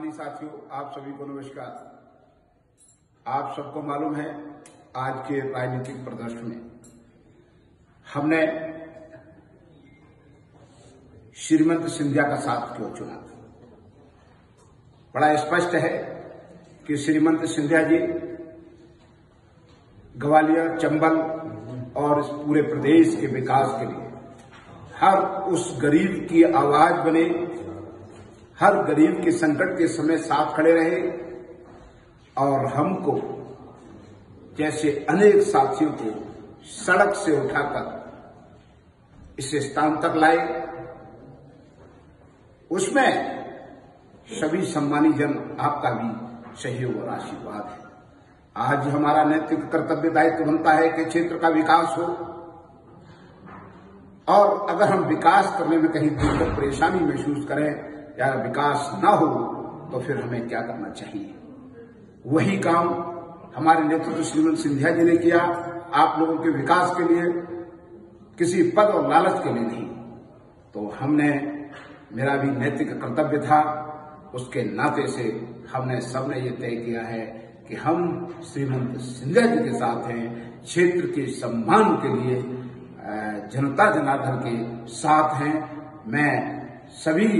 साथियों, आप सभी को नमस्कार। आप सबको मालूम है, आज के राजनीतिक प्रदर्शन में हमने श्रीमंत सिंधिया का साथ क्यों चुना? बड़ा स्पष्ट है कि श्रीमंत सिंधिया जी ग्वालियर, चंबल और इस पूरे प्रदेश के विकास के लिए हर उस गरीब की आवाज़ बने हर गरीब के संकट के समय साथ खड़े रहे और हमको जैसे अनेक साथियों को सड़क से उठाकर इस स्थान तक लाए। उसमें सभी सम्मानी जन आपका भी सहयोग और आशीर्वाद है। आज हमारा नैतिक कर्तव्य दायित्व बनता है कि क्षेत्र का विकास हो। और अगर हम विकास करने में कहीं दिक्कत, परेशानी महसूस करें या विकास न हो तो फिर हमें क्या करना चाहिए? वही काम हमारे नेतृत्व श्रीमंत सिंधिया जी ने किया। आप लोगों के विकास के लिए, किसी पद और लालच के लिए नहीं। तो हमने, मेरा भी नैतिक कर्तव्य था, उसके नाते से हमने सबने ये तय किया है कि हम श्रीमंत सिंधिया जी के साथ हैं, क्षेत्र के सम्मान के लिए जनता जनार्दन के साथ हैं। मैं सभी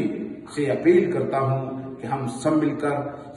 से अपील करता हूँ कि हम सब मिलकर